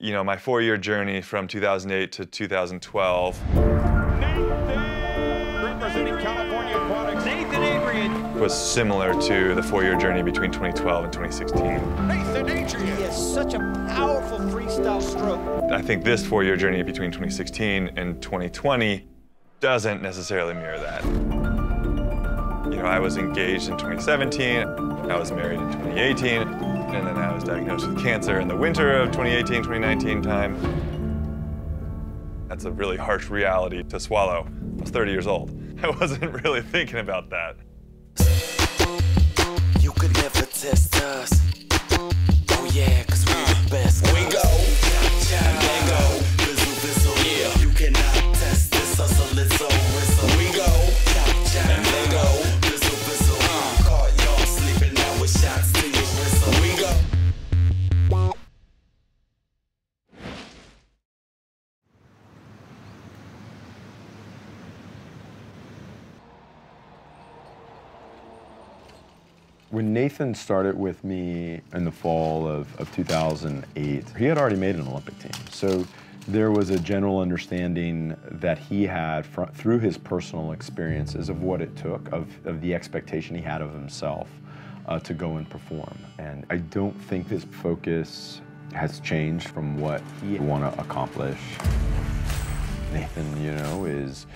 you know, my four-year journey from 2008 to 2012 Representing California Aquatics, Nathan Adrian. was similar to the four-year journey between 2012 and 2016. Nathan Adrian. He has such a powerful freestyle stroke. I think this four-year journey between 2016 and 2020 doesn't necessarily mirror that. You know, I was engaged in 2017, I was married in 2018, and then I was diagnosed with cancer in the winter of 2018, 2019 time. That's a really harsh reality to swallow. I was 30 years old. I wasn't really thinking about that. You could never test us. Oh yeah, cause we're the best. We go. And they When Nathan started with me in the fall of, of 2008, he had already made an Olympic team. So there was a general understanding that he had through his personal experiences of what it took, of, of the expectation he had of himself uh, to go and perform. And I don't think this focus has changed from what he want to accomplish. Nathan, you know, is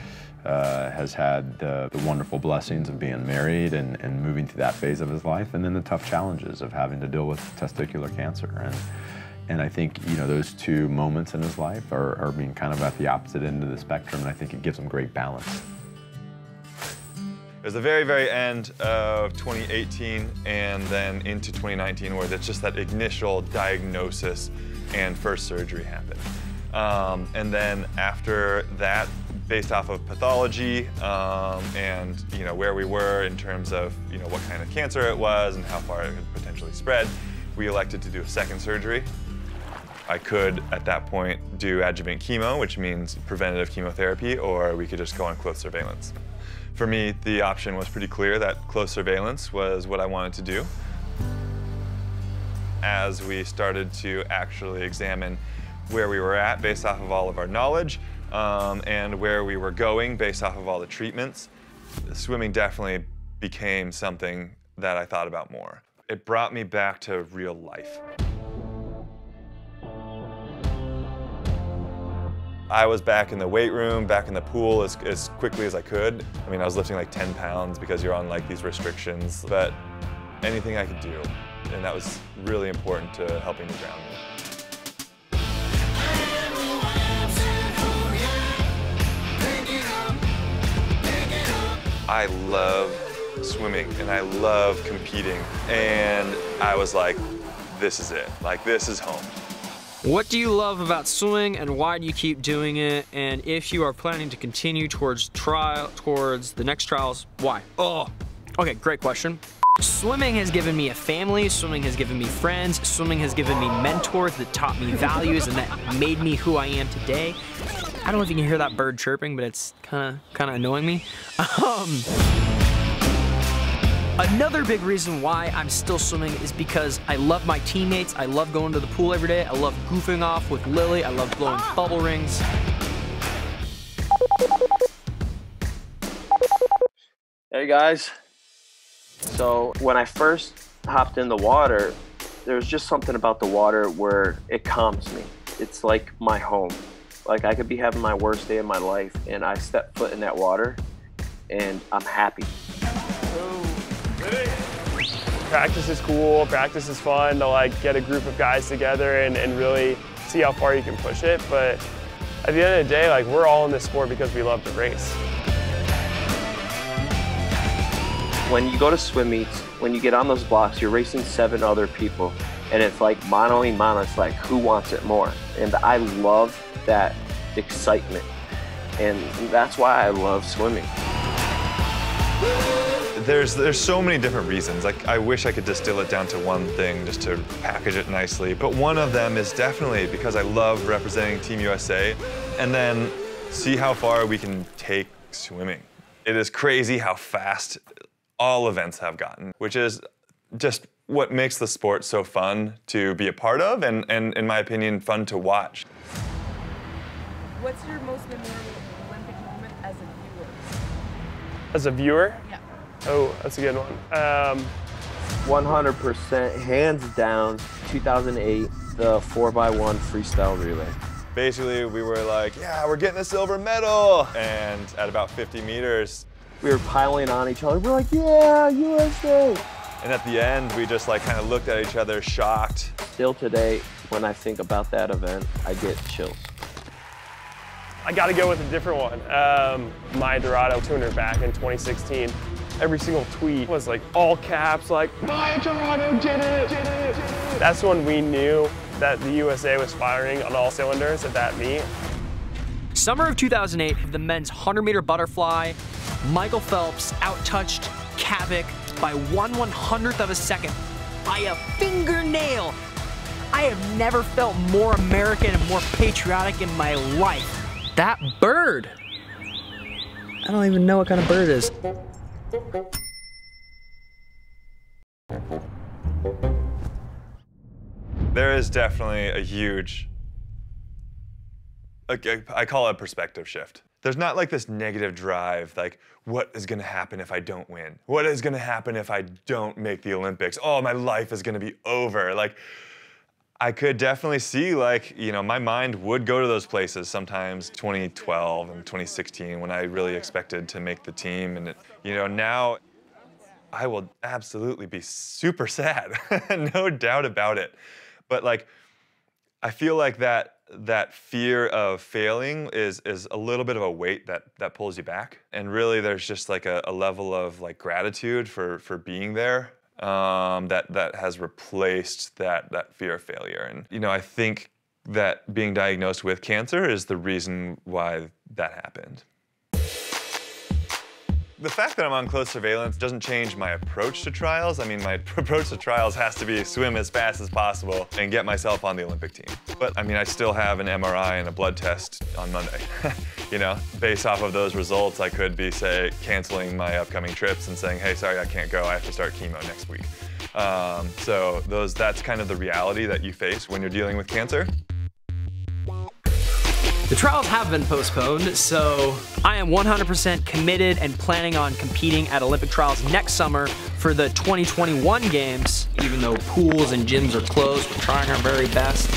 uh, has had the, the wonderful blessings of being married and, and moving through that phase of his life, and then the tough challenges of having to deal with testicular cancer. And and I think you know those two moments in his life are, are being kind of at the opposite end of the spectrum, and I think it gives him great balance. It was the very, very end of 2018 and then into 2019 where there's just that initial diagnosis and first surgery happened. Um, and then after that, based off of pathology um, and you know where we were in terms of you know what kind of cancer it was and how far it could potentially spread, we elected to do a second surgery. I could, at that point, do adjuvant chemo, which means preventative chemotherapy, or we could just go on close surveillance. For me, the option was pretty clear that close surveillance was what I wanted to do. As we started to actually examine where we were at based off of all of our knowledge um, and where we were going based off of all the treatments, swimming definitely became something that I thought about more. It brought me back to real life. I was back in the weight room, back in the pool as, as quickly as I could. I mean, I was lifting like 10 pounds because you're on like these restrictions, but anything I could do. And that was really important to helping to ground me. I love swimming and I love competing. And I was like, this is it. Like, this is home. What do you love about swimming and why do you keep doing it? And if you are planning to continue towards trial towards the next trials, why? Oh, okay, great question. Swimming has given me a family, swimming has given me friends, swimming has given me mentors that taught me values and that made me who I am today. I don't know if you can hear that bird chirping, but it's kind of kind of annoying me. Um, Another big reason why I'm still swimming is because I love my teammates. I love going to the pool every day. I love goofing off with Lily. I love blowing bubble rings. Hey guys. So when I first hopped in the water, there was just something about the water where it calms me. It's like my home. Like I could be having my worst day of my life and I step foot in that water and I'm happy. Practice is cool, practice is fun to like get a group of guys together and, and really see how far you can push it. But at the end of the day, like we're all in this sport because we love to race. When you go to swim meets, when you get on those blocks, you're racing seven other people and it's like mano a mano, it's like who wants it more? And I love that excitement. And that's why I love swimming. There's there's so many different reasons. Like I wish I could distill it down to one thing just to package it nicely. But one of them is definitely because I love representing Team USA and then see how far we can take swimming. It is crazy how fast all events have gotten, which is just what makes the sport so fun to be a part of and, and in my opinion, fun to watch. What's your most memorable Olympic moment as a viewer? As a viewer? Yeah. Oh, that's a good one. Um, 100% hands down 2008 the 4x1 freestyle relay basically we were like yeah we're getting a silver medal and at about 50 meters we were piling on each other we're like yeah usa and at the end we just like kind of looked at each other shocked still today when i think about that event i get chills i got to go with a different one um, Maya DiRado 200 back in 2016 every single tweet was like all caps, like, Maya DiRado did it, did it, did it. That's when we knew that the USA was firing on all cylinders at that meet. Summer of 2008, the men's 100 meter butterfly, Michael Phelps outtouched Cavic by one one hundredth of a second by a fingernail. I have never felt more American and more patriotic in my life. That bird. I don't even know what kind of bird it is. There is definitely a huge, I call it a perspective shift. There's not like this negative drive, like, what is gonna happen if I don't win? What is gonna happen if I don't make the Olympics? Oh, my life is gonna be over. Like, I could definitely see like, you know, my mind would go to those places sometimes 2012 and 2016 when I really expected to make the team. And, it, you know, now I will absolutely be super sad, no doubt about it. But like, I feel like that that fear of failing is is a little bit of a weight that that pulls you back. And really, there's just like a, a level of like gratitude for for being there um, that that has replaced that that fear of failure. And you know, I think that being diagnosed with cancer is the reason why that happened. The fact that I'm on close surveillance doesn't change my approach to trials. I mean, my approach to trials has to be swim as fast as possible and get myself on the Olympic team. But I mean, I still have an MRI and a blood test on Monday. you know, based off of those results, I could be, say, canceling my upcoming trips and saying, hey, sorry, I can't go. I have to start chemo next week. Um, so those, that's kind of the reality that you face when you're dealing with cancer. The trials have been postponed, so I am 100% committed and planning on competing at Olympic trials next summer for the 2021 games. Even though pools and gyms are closed, we're trying our very best.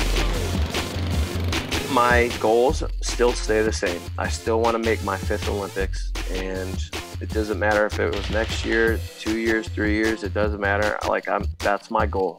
My goals still stay the same. I still want to make my fifth Olympics, and it doesn't matter if it was next year, two years, three years. It doesn't matter. Like I'm, that's my goal.